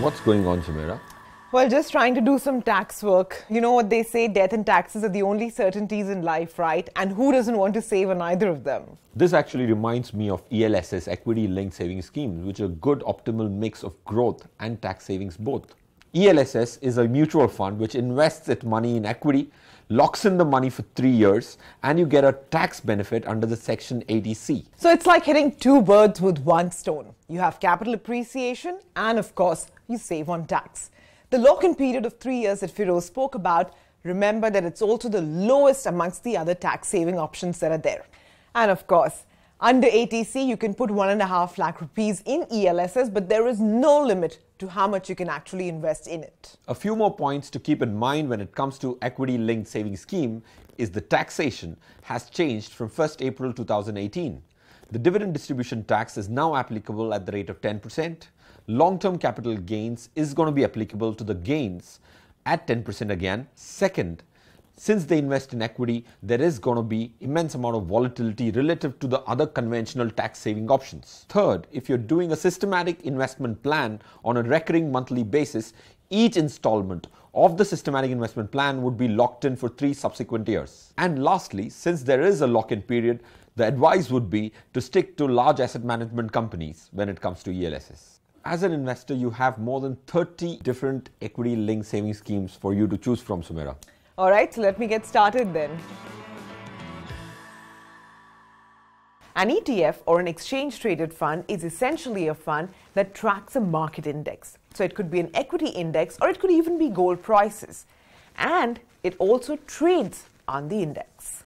What's going on, Sumaira? Well, just trying to do some tax work. You know what they say death and taxes are the only certainties in life, right? And who doesn't want to save on either of them? This actually reminds me of ELSS equity linked savings schemes, which are a good optimal mix of growth and tax savings both. ELSS is a mutual fund which invests its money in equity, locks in the money for three years, and you get a tax benefit under the Section 80C. So it's like hitting two birds with one stone. You have capital appreciation, and of course, you save on tax. The lock in period of three years that Feroze spoke about, remember that it's also the lowest amongst the other tax saving options that are there. And of course, under 80C, you can put one and a half lakh rupees in ELSS, but there is no limit to how much you can actually invest in it. A few more points to keep in mind when it comes to equity linked savings scheme is the taxation has changed from 1st April 2018. The dividend distribution tax is now applicable at the rate of 10%. Long-term capital gains is going to be applicable to the gains at 10% again. Second, since they invest in equity, there is going to be immense amount of volatility relative to the other conventional tax saving options. Third, if you're doing a systematic investment plan on a recurring monthly basis, each installment of the systematic investment plan would be locked in for three subsequent years. And lastly, since there is a lock-in period, the advice would be to stick to large asset management companies when it comes to ELSS. As an investor, you have more than 30 different equity linked saving schemes for you to choose from, Sumaira. All right, so let me get started then. An ETF or an exchange traded fund is essentially a fund that tracks a market index. So it could be an equity index or it could even be gold prices. And it also trades on the index.